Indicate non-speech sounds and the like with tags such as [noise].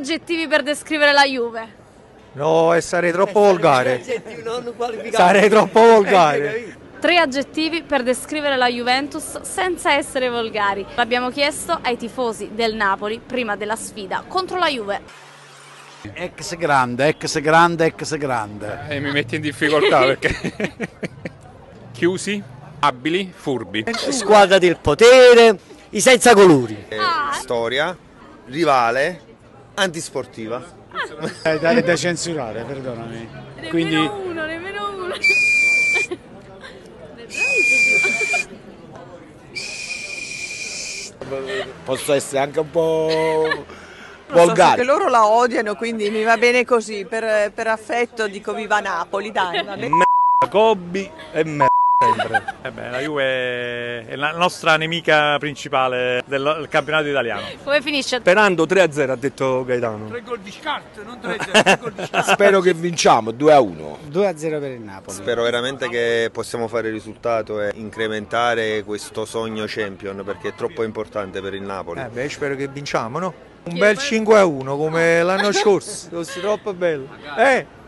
aggettivi per descrivere la Juve. No, e sarei troppo volgare. Non qualificati. Sarei troppo volgare. Tre aggettivi per descrivere la Juventus senza essere volgari. L'abbiamo chiesto ai tifosi del Napoli prima della sfida contro la Juve. Ex grande, ex grande, ex grande. E mi metti in difficoltà [laughs] perché [laughs] chiusi, abili, furbi. Squadra del potere, i senza colori. storia, rivale, antisportiva. Eh, da, da censurare, perdonami. Quindi uno, nemmeno uno. posso essere anche un po' so, volgare. che loro la odiano, quindi mi va bene così, per, per affetto dico viva Napoli, dai, bene. Gobbi e me sempre. [laughs] Eh beh, la Juve è la nostra nemica principale del, del campionato italiano. Come finisce? Sperando 3-0 ha detto Gaetano. [laughs] Spero che vinciamo 2 a 1. 2-0 per il Napoli. Spero veramente che possiamo fare il risultato e incrementare questo sogno champion perché è troppo importante per il Napoli. Eh beh, spero che vinciamo, no? Un bel 5-1 come l'anno [laughs] scorso, fosse troppo bello. Eh!